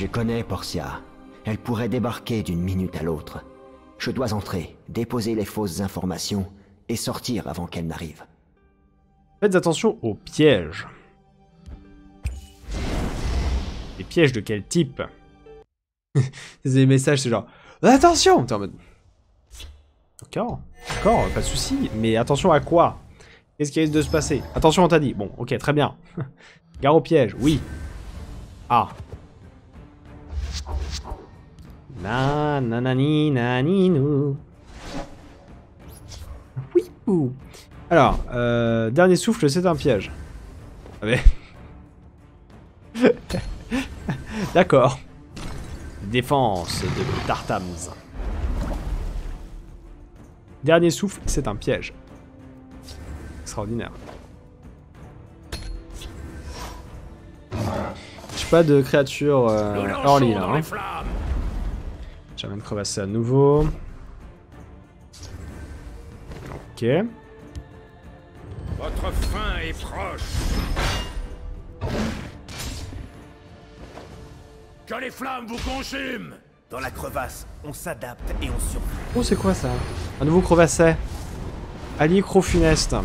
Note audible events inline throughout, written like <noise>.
Je connais Portia. Elle pourrait débarquer d'une minute à l'autre. Je dois entrer, déposer les fausses informations et sortir avant qu'elle n'arrive. Faites attention aux pièges. Les pièges de quel type? <laughs> Des messages, c'est genre Attention T'es en mode. D'accord, d'accord, pas de souci. Mais attention à quoi? Qu'est-ce qui risque de se passer? Attention, on t'a dit. Bon, ok, très bien. <laughs> Gare au piège, oui. Ah. Na nanani nous. Oui. ou. Alors, euh, dernier souffle, c'est un piège. Ah mais... <laughs> D'accord. Défense de Tartams. Dernier souffle, c'est un piège. Extraordinaire. Pas de créature euh, early là. Hein. J'amène crevasser à nouveau. Ok. Votre fin est proche. Que les flammes vous consument Dans la crevasse, on s'adapte et on survit. Oh, c'est quoi ça? Un nouveau crevasset. Allié funeste.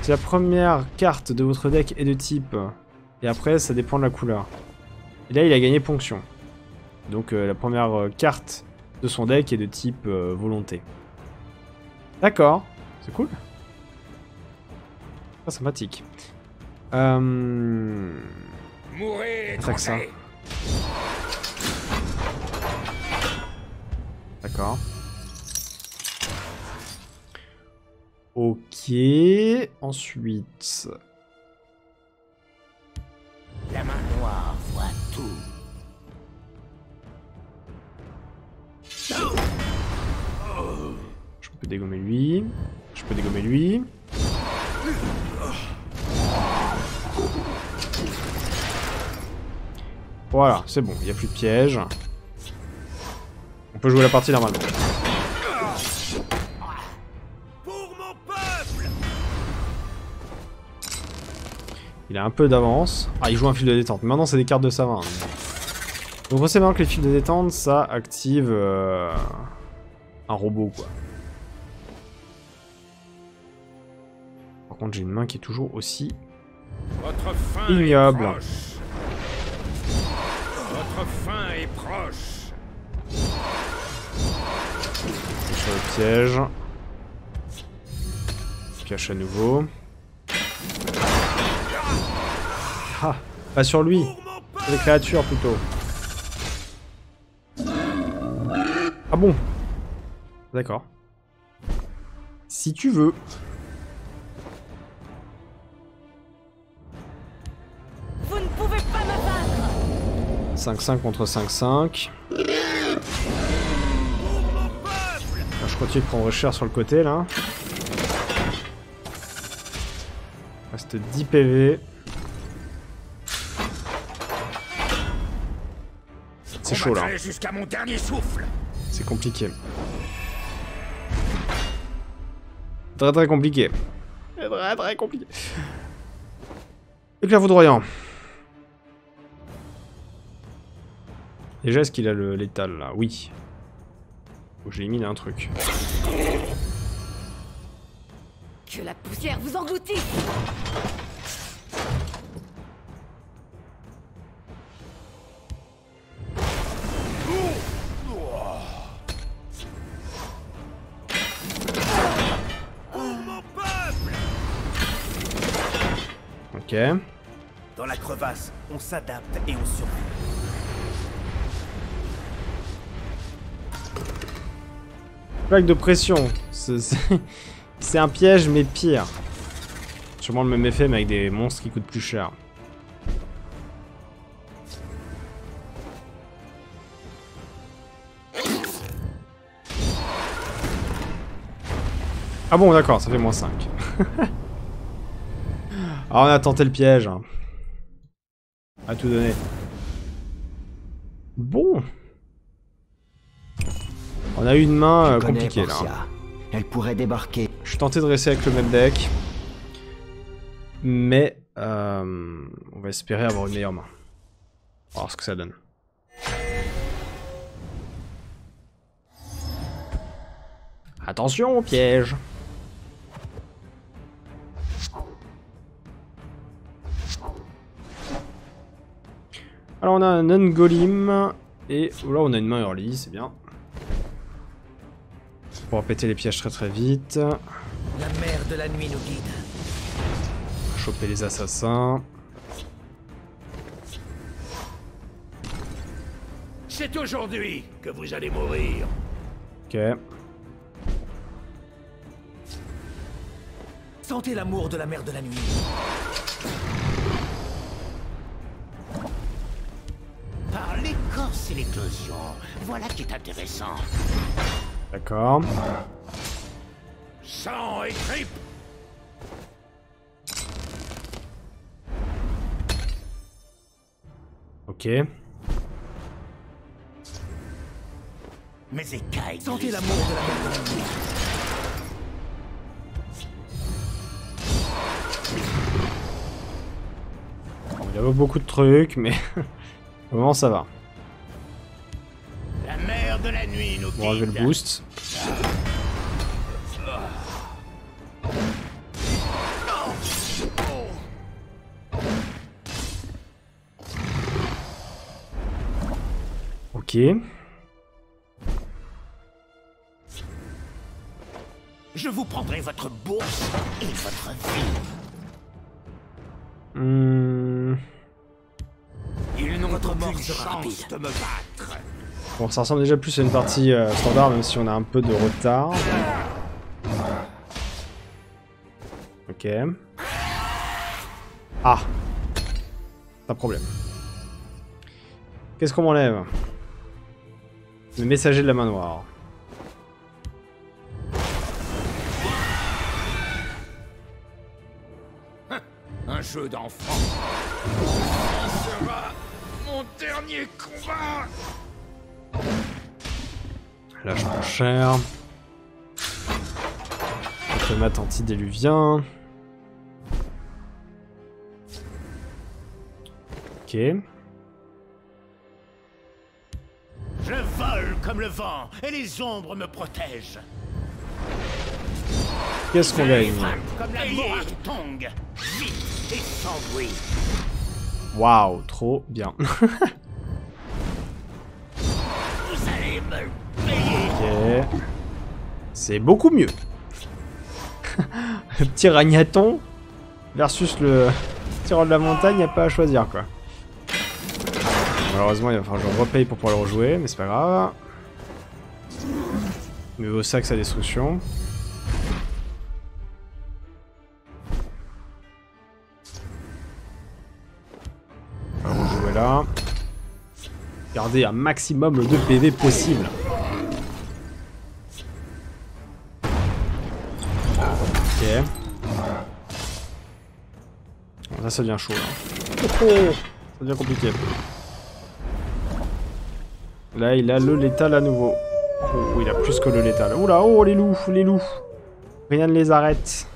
C'est la première carte de votre deck est de type. Et après, ça dépend de la couleur. Et là, il a gagné ponction. Donc euh, la première euh, carte de son deck est de type euh, volonté. D'accord. C'est cool. Pas sympathique. Euh... Mourez Attaque ça. D'accord. Ok. Ensuite... La main noire voit tout. Je peux dégommer lui. Je peux dégommer lui. Voilà, c'est bon, il n'y a plus de piège. On peut jouer la partie normalement. Il a un peu d'avance. Ah, il joue un fil de détente. Maintenant, c'est des cartes de savant. Donc, on sait maintenant que les fils de détente, ça active euh, un robot, quoi. Par contre, j'ai une main qui est toujours aussi Votre fin Ignoble. est proche. Votre fin est proche. sur le piège. Cache à nouveau. Ah, pas sur lui. Sur les créatures plutôt. Ah bon? D'accord. Si tu veux. Vous ne pouvez pas me vaincre 5-5 contre 5-5. Là, je continue de prendre cher sur le côté là. Reste 10 PV. C'est chaud là. Jusqu'à mon dernier souffle. C'est compliqué. Très très compliqué. Très très compliqué. Éclair foudroyant. Déjà, est-ce qu'il a le létal là? Oui. Faut que j'élimine un truc. Que la poussière vous engloutisse Ok. Dans la crevasse, on s'adapte et on survit. Plaque de pression. C'est un piège, mais pire. Sûrement le même effet, mais avec des monstres qui coûtent plus cher. Ah bon, d'accord, ça fait moins 5. <laughs> Ah, on a tenté le piège. Hein. À tout donner. Bon. On a eu une main euh, compliquée là. Hein. Elle pourrait débarquer. Je suis tenté de rester avec le même deck. Mais euh, on va espérer avoir une meilleure main. On va voir ce que ça donne. Attention au piège Alors on a un Ungolim et là on a une main early, c'est bien. Pour péter les pièges très très vite. La mer de la nuit nous guide. Choper les assassins. C'est aujourd'hui que vous allez mourir. Ok. Sentez l'amour de la mer de la nuit. Et l'éclosion. Voilà qui est intéressant. D'accord. Sang et tripes. Ok. Mes écailles. Sentez l'amour de la. Bon, il y a beaucoup de trucs, mais <laughs> au moment ça va. On va enlever le boost. Ok. Je vous prendrai votre bourse et votre vie. Hmm. Ils n'ont Votre mort de me battre. Bon, ça ressemble déjà plus à une partie euh, standard, même si on a un peu de retard. Ok. Ah Pas de problème. Qu'est-ce qu'on m'enlève? Le messager de la main noire. Un jeu d'enfant. Ce sera mon dernier combat. Lâche mon cher. Automate antidéluvien. Ok. Je vole comme le vent et les ombres me protègent. Qu'est-ce qu'on gagne Comme la mort Tong. Vite et sans bruit. Waouh, trop bien. <laughs> C'est beaucoup mieux. le <laughs> petit ragnaton versus le tireur de la montagne, y a pas à choisir quoi. Malheureusement, il va falloir que je repaye pour pouvoir le rejouer, mais c'est pas grave. Mais au sac sa destruction. On va rejouer là. Garder un maximum de PV possible. Ça devient chaud. Là. Oh, <laughs> oh, ça devient compliqué. Là, il a le létal à nouveau. Oh, il a plus que le létal. Oula, oh, les loups, les loups. Rien ne les arrête.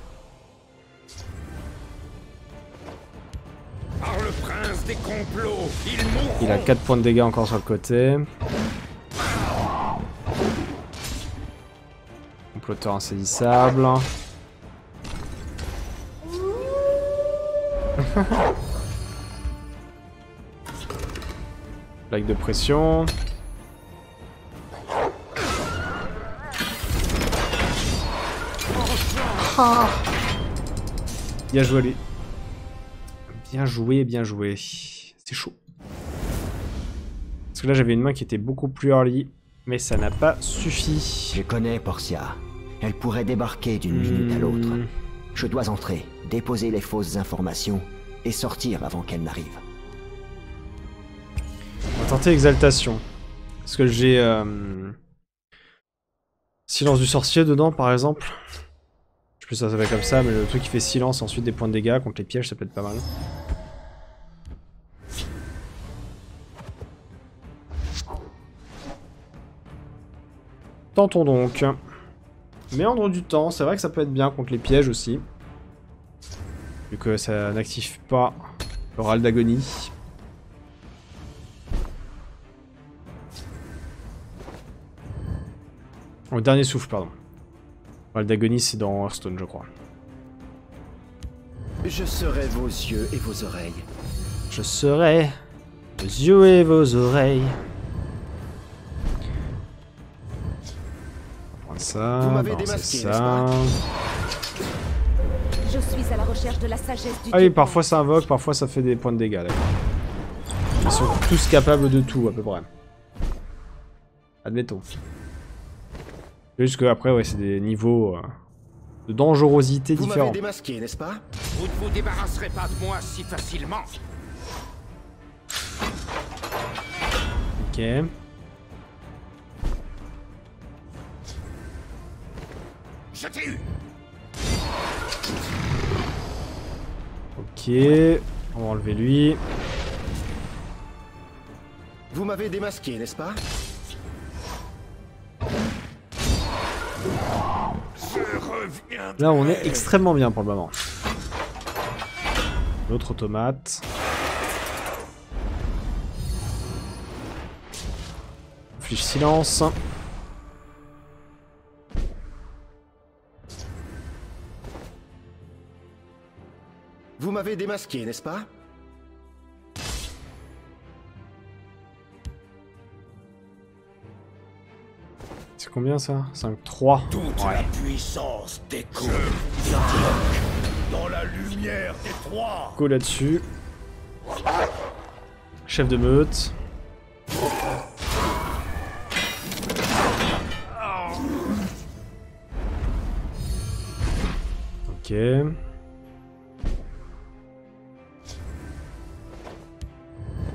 Par le prince des complots, ils mourront. Il a 4 points de dégâts encore sur le côté. Comploteur insaisissable. <laughs> Blague de pression. Bien joué lui. Bien joué, bien joué. C'est chaud. Parce que là j'avais une main qui était beaucoup plus early, mais ça n'a pas suffi. Je connais Portia. Elle pourrait débarquer d'une minute à l'autre. Hmm. Je dois entrer, déposer les fausses informations et sortir avant qu'elle n'arrive. On va tenter Exaltation. Parce que j'ai... euh, Silence du sorcier dedans par exemple. Je sais plus ça s'appelle comme ça, mais le truc qui fait silence ensuite des points de dégâts contre les pièges, ça peut être pas mal. Tentons donc. Méandre du temps, c'est vrai que ça peut être bien contre les pièges aussi. Vu que ça n'active pas le râle d'agonie. Au dernier souffle, pardon. Le Dagonis, c'est dans Hearthstone, je crois. Je serai vos yeux et vos oreilles. Je serai vos yeux et vos oreilles. On va prendre ça. Vous m'avez non, c'est démasqué, ça. Suis à la recherche de la sagesse du Ah oui, parfois ça invoque, parfois ça fait des points de dégâts, d'accord. Ils sont tous capables de tout, à peu près. Admettons. Juste que après, ouais, c'est des niveaux euh, de dangerosité Vous différents. m'avez démasqué, n'est-ce pas? Vous ne vous débarrasserez pas de moi si facilement. Ok. Je t'ai eu. Ok. On va enlever lui. Vous m'avez démasqué, n'est-ce pas? Là, on est extrêmement bien pour le moment. L'autre automate. Fiche silence. Vous m'avez démasqué, n'est-ce pas C'est combien ça 5, 3. Toute Ouais. la puissance découle. Dans la lumière des trois. Go là-dessus. Chef de meute. Ok.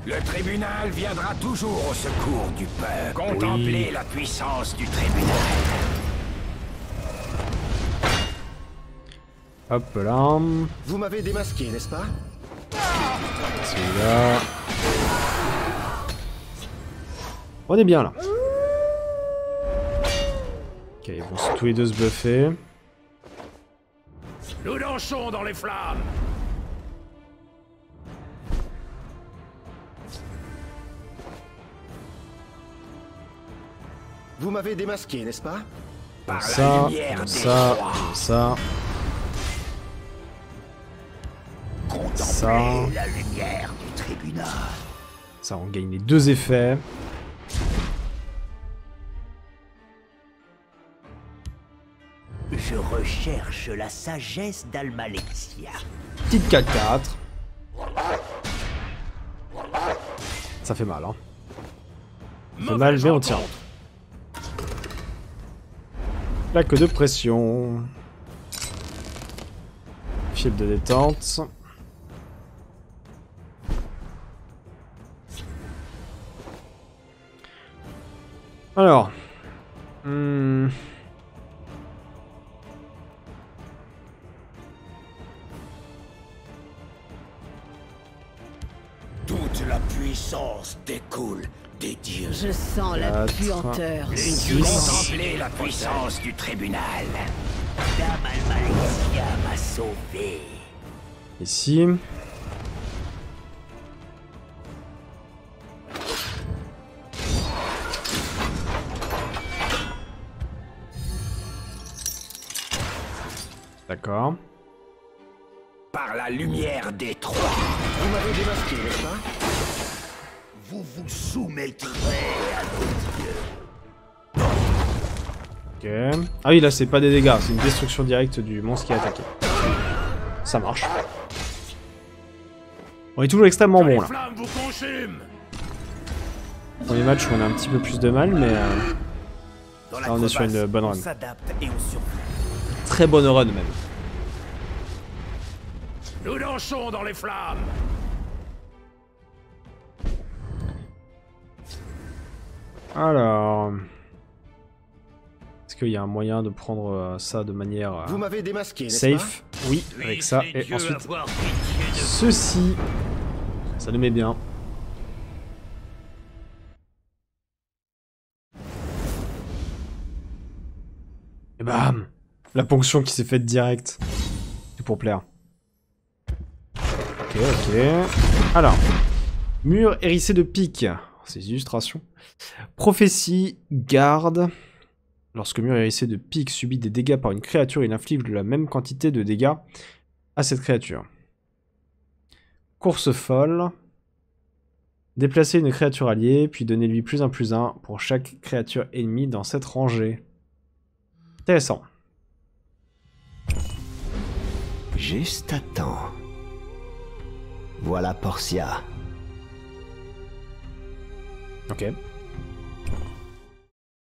Le tribunal viendra toujours au secours du peuple. Contemplez la puissance du tribunal. Hop là. Vous m'avez démasqué, n'est-ce pas? Celui-là. On est bien là. Ok, ils vont tous les deux se buffer. Nous dansons dans les flammes. Vous m'avez démasqué, n'est-ce pas? Par la Ça, des ça, ça. Ça. la lumière du tribunal. Ça, on gagne les deux effets. Je recherche la sagesse d'Almalexia. Petite 4-4. Ça fait mal, hein. Ça fait mal, mais on tient. Plaque de pression. Fibre de détente. Alors. Hmm. Toute la puissance découle des dieux. Je sens la Quatre. puanteur. Contemplez la puissance du tribunal? Dame Almalexia m'a sauvé. Ici. D'accord. Par la lumière des trois. Vous m'avez démasqué, n'est-ce pas? Vous vous soumettrez à nos Ok. Ah oui, là, c'est pas des dégâts, c'est une destruction directe du monstre qui est attaqué. Ça marche. On est toujours extrêmement bon là. Premier match où on a un petit peu plus de mal, mais euh, Là, on est sur une bonne on run. très bonne run même. Nous dansons dans les flammes. Alors. Est-ce qu'il y a un moyen de prendre euh, ça de manière euh, Vous m'avez démasqué, pas safe Oui, avec ça. Et ensuite, ceci. Ça nous met bien. Et bam La ponction qui s'est faite direct. C'est pour plaire. Ok, ok. Alors. Mur hérissé de piques. Ces illustrations. Prophétie, garde. Lorsque mur hérissé de pique subit des dégâts par une créature, il inflige la même quantité de dégâts à cette créature. Course folle. Déplacer une créature alliée, puis donnez-lui plus un plus un pour chaque créature ennemie dans cette rangée. Intéressant. Juste à temps. Voilà Portia. Ok.